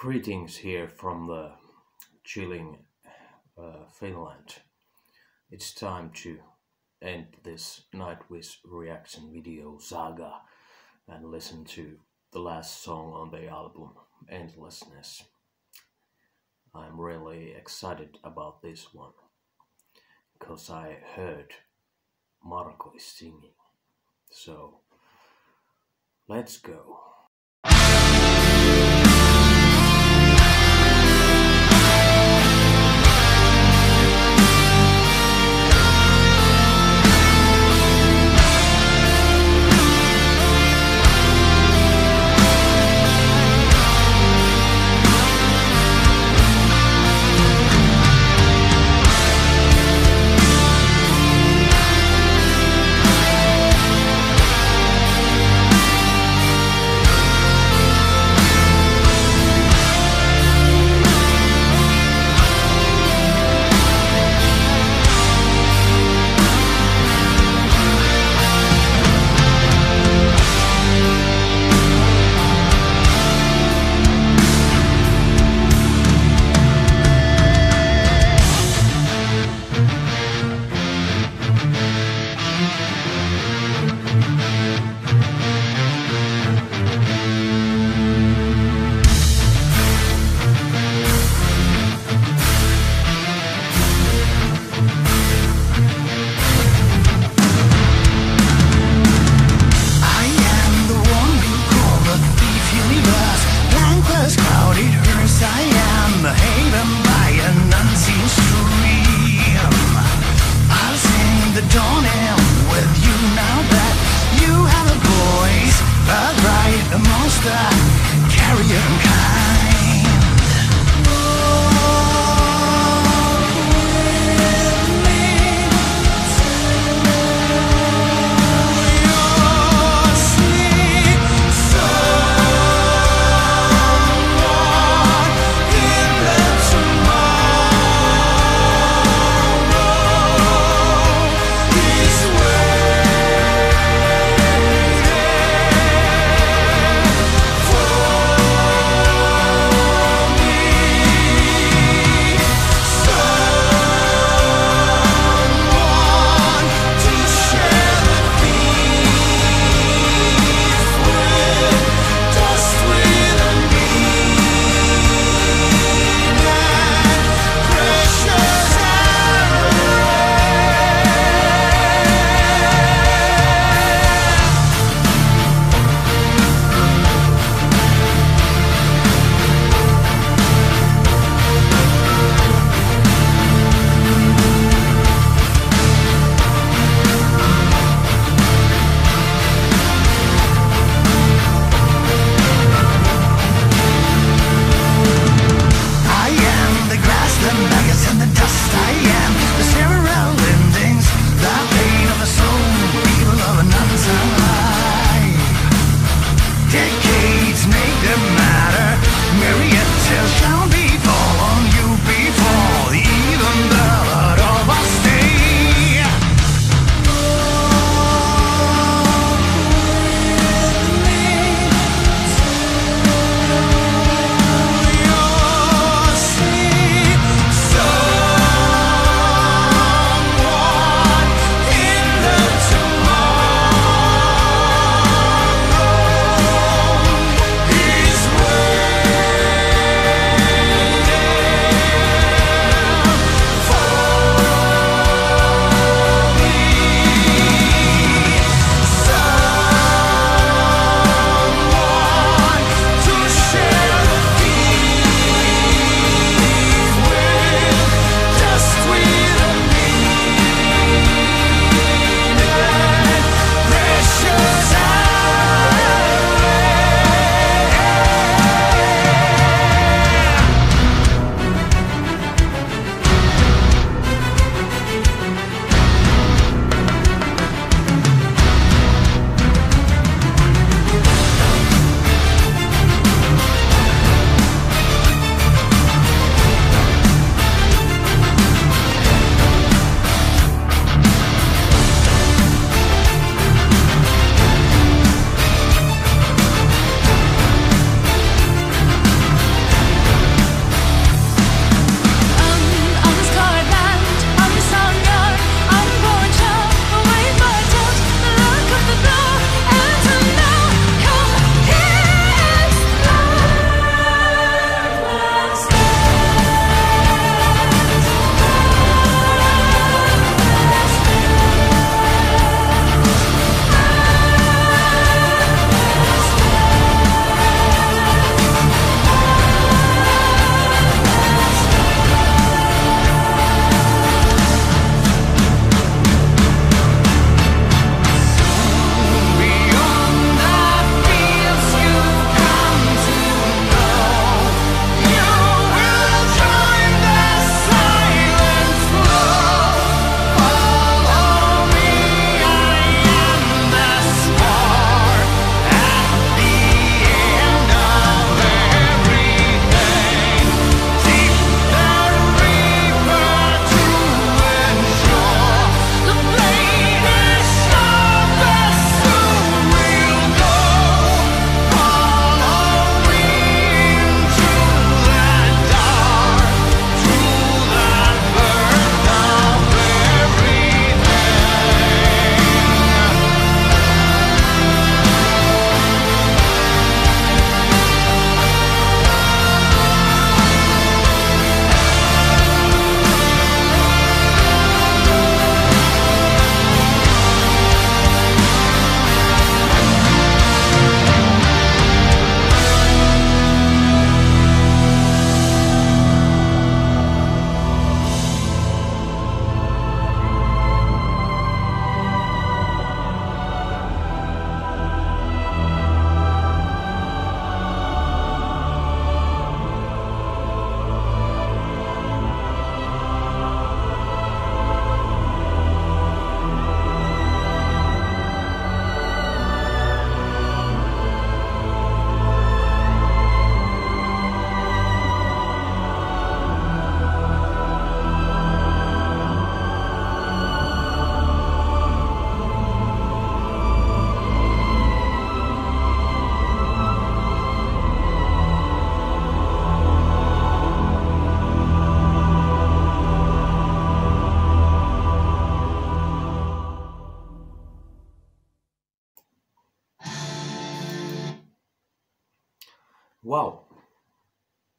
Greetings here from the chilling uh, Finland. It's time to end this Nightwish reaction video saga and listen to the last song on the album, Endlessness. I'm really excited about this one because I heard Marko is singing. So let's go.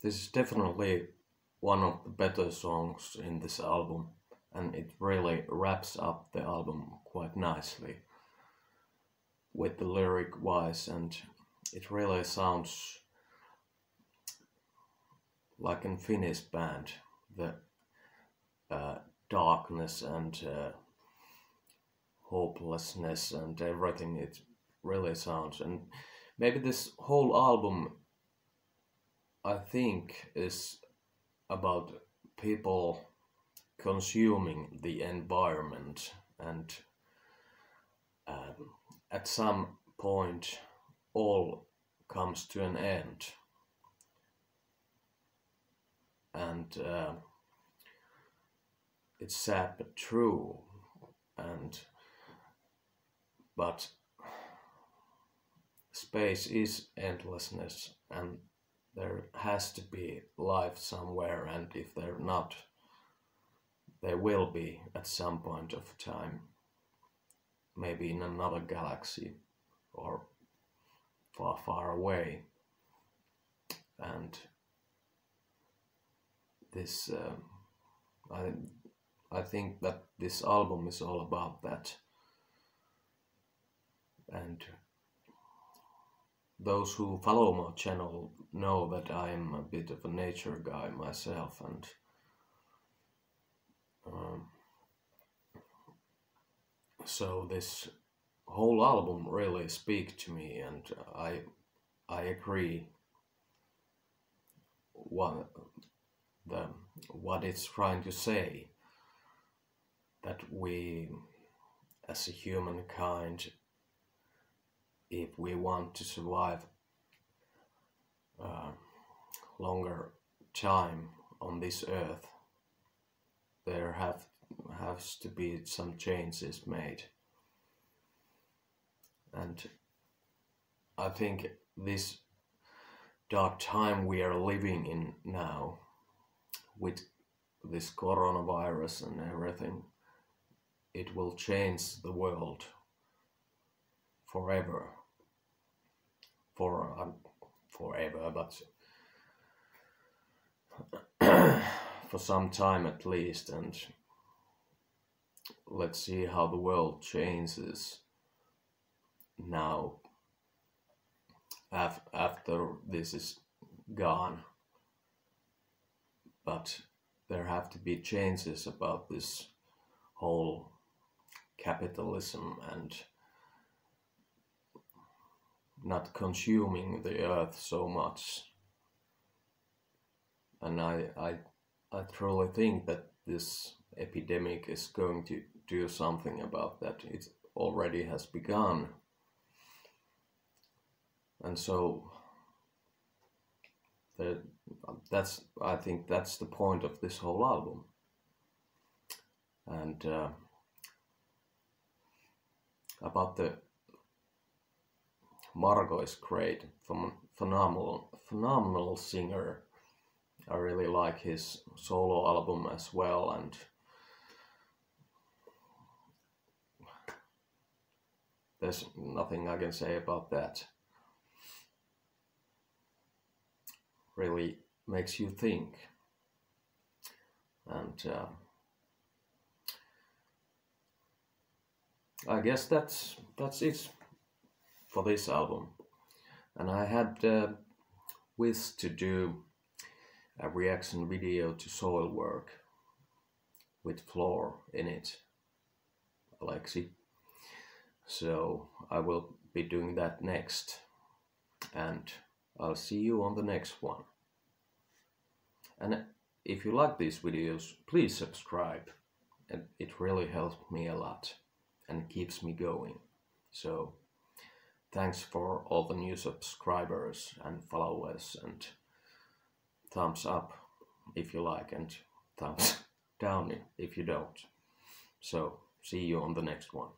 This is definitely one of the better songs in this album, and it really wraps up the album quite nicely with the lyric wise, and it really sounds like a Finnish band. The uh, darkness and uh, hopelessness and everything it really sounds and maybe this whole album i think is about people consuming the environment and um, at some point all comes to an end. And uh, it's sad but true. And but space is endlessness and there has to be life somewhere and if there not there will be at some point of time maybe in another galaxy or far far away. And this uh, I I think that this album is all about that. And those who follow my channel know that I'm a bit of a nature guy myself and um, so this whole album really speak to me and I I agree what the what it's trying to say that we as a humankind if we want to survive uh, longer time on this earth, there have has to be some changes made. And I think this dark time we are living in now, with this coronavirus and everything, it will change the world forever for um, forever, but for some time at least. And let's see how the world changes now af- after this is gone. But there have to be changes about this whole capitalism and not consuming the earth so much. And I, I, I truly think that this epidemic is going to do something about that. It already has begun. And so the, that's I think that's the point of this whole album. And uh, about the Marko is great, phenomenal, phenomenal singer. I really like his solo album as well, and there's nothing I can say about that. Really makes you think, and uh, I guess that's that's it for this album. And I had the wish to do a reaction video to soil work with Floor in it, Alexi. So I will be doing that next. And I'll see you on the next one. And if you like these videos, please subscribe. It really helps me a lot and keeps me going. So Thanks for all the new subscribers and followers and thumbs up if you like and thumbs down if you don't. So see you on the next one.